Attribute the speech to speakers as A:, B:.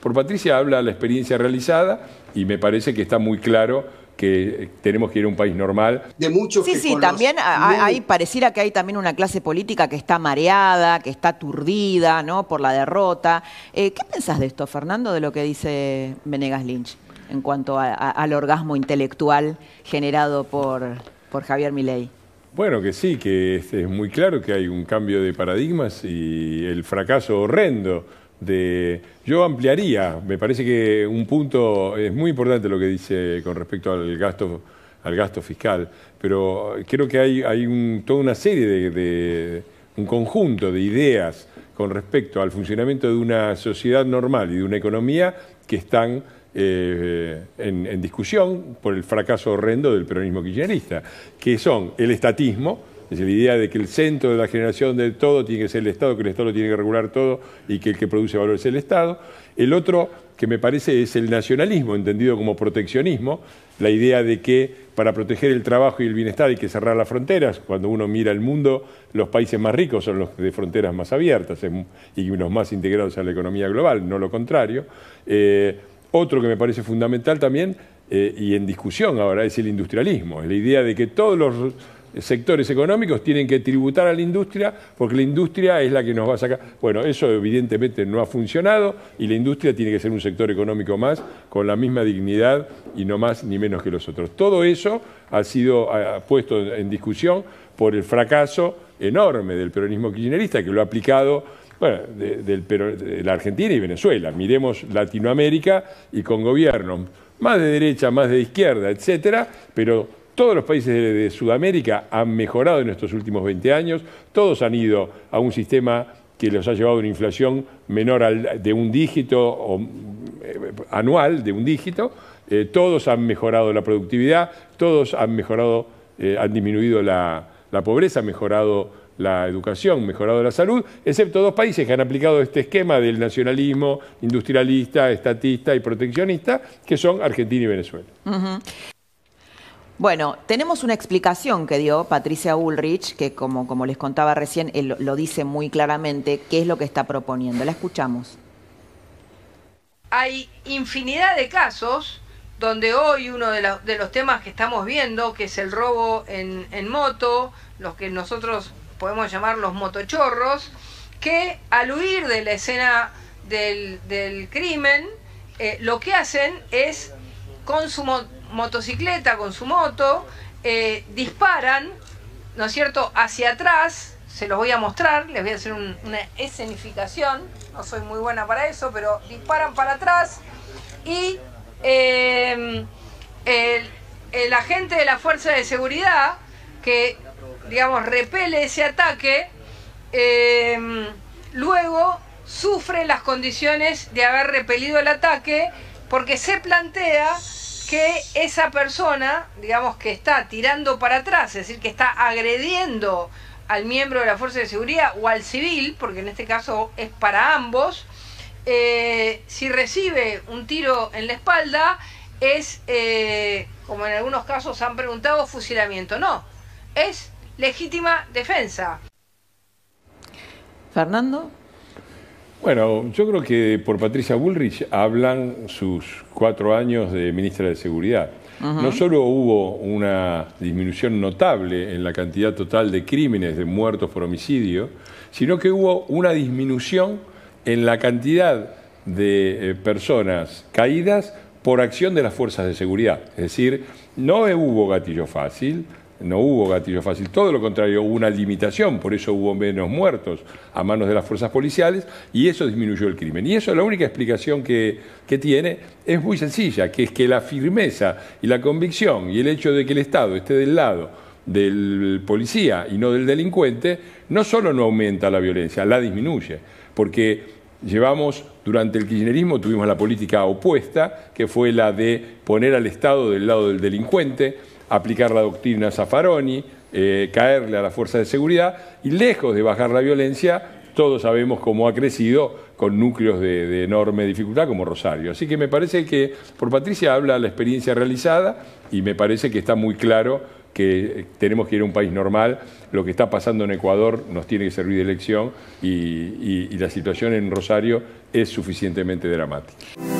A: por Patricia habla la experiencia realizada y me parece que está muy claro que tenemos que ir a un país normal.
B: De muchos
C: Sí,
B: que
C: sí, también
B: los-
C: ahí pareciera que hay también una clase política que está mareada, que está aturdida, ¿no? Por la derrota. Eh, ¿Qué pensás de esto, Fernando, de lo que dice Venegas Lynch en cuanto a- a- al orgasmo intelectual generado por, por Javier Milei?
A: Bueno, que sí, que es, es muy claro que hay un cambio de paradigmas y el fracaso horrendo de... Yo ampliaría, me parece que un punto es muy importante lo que dice con respecto al gasto, al gasto fiscal, pero creo que hay, un- toda una serie de, de- un conjunto de ideas con respecto al funcionamiento de una sociedad normal y de una economía que están eh, en, en discusión por el fracaso horrendo del peronismo kirchnerista, que son el estatismo, es decir, la idea de que el centro de la generación de todo tiene que ser el Estado, que el Estado lo tiene que regular todo y que el que produce valor es el Estado. El otro que me parece es el nacionalismo, entendido como proteccionismo, la idea de que para proteger el trabajo y el bienestar hay que cerrar las fronteras. Cuando uno mira el mundo, los países más ricos son los de fronteras más abiertas y los más integrados a la economía global, no lo contrario. Eh, otro que me parece fundamental también, eh, y en discusión ahora, es el industrialismo, es la idea de que todos los sectores económicos tienen que tributar a la industria porque la industria es la que nos va a sacar. Bueno, eso evidentemente no ha funcionado y la industria tiene que ser un sector económico más con la misma dignidad y no más ni menos que los otros. Todo eso ha sido puesto en discusión por el fracaso enorme del peronismo kirchnerista que lo ha aplicado bueno, de, de la Argentina y Venezuela. Miremos Latinoamérica y con gobiernos más de derecha, más de izquierda, etcétera, pero todos los países de, Sudamérica han mejorado en estos últimos 20 años, todos han ido a un sistema que los ha llevado a una inflación menor al- de un dígito o, eh, anual, de un dígito, eh, todos han mejorado la productividad, todos han mejorado, eh, han disminuido la, la pobreza, han mejorado la educación, mejorado la salud, excepto dos países que han aplicado este esquema del nacionalismo industrialista, estatista y proteccionista, que son Argentina y Venezuela.
C: Bueno, tenemos una explicación que dio Patricia Ulrich, que como, les contaba recién, lo- dice muy claramente, qué es lo que está proponiendo. La escuchamos.
D: hay infinidad de casos donde hoy uno de, los temas que estamos viendo, que es el robo en, moto, los que nosotros podemos llamar los motochorros, que al huir de la escena del, crimen, eh, lo que hacen es con su mo- motocicleta, con su moto, eh, disparan, ¿no es cierto?, hacia atrás, se los voy a mostrar, les voy a hacer un- una escenificación, no soy muy buena para eso, pero disparan para atrás y eh, el, el agente de la fuerza de seguridad que, digamos, repele ese ataque, eh, luego sufre las condiciones de haber repelido el ataque porque se plantea que esa persona, digamos, que está tirando para atrás, es decir, que está agrediendo al miembro de la fuerza de seguridad o al civil, porque en este caso es para ambos, eh, si recibe un tiro en la espalda, es, eh, como en algunos casos han preguntado, fusilamiento. No, es legítima defensa.
C: Fernando.
A: Bueno, yo creo que por Patricia Bullrich hablan sus cuatro años de ministra de Seguridad. No solo hubo una disminución notable en la cantidad total de crímenes, de muertos por homicidio, sino que hubo una disminución en la cantidad de eh, personas caídas por acción de las fuerzas de seguridad. Es decir, no hubo gatillo fácil, no hubo gatillo fácil, todo lo contrario, hubo una limitación, por eso hubo menos muertos a manos de las fuerzas policiales y eso disminuyó el crimen. Y eso la única explicación que, tiene. Es muy sencilla, que es que la firmeza y la convicción y el hecho de que el Estado esté del lado del policía y no del delincuente, no solo no aumenta la violencia, la disminuye, porque llevamos durante el kirchnerismo tuvimos la política opuesta, que fue la de poner al Estado del lado del delincuente, aplicar la doctrina Zaffaroni, eh, caerle a la fuerza de seguridad y lejos de bajar la violencia, todos sabemos cómo ha crecido con núcleos de, enorme dificultad como Rosario. Así que me parece que por Patricia habla la experiencia realizada y me parece que está muy claro que tenemos que ir a un país normal. Lo que está pasando en Ecuador nos tiene que servir de lección y, y la situación en Rosario es suficientemente dramática.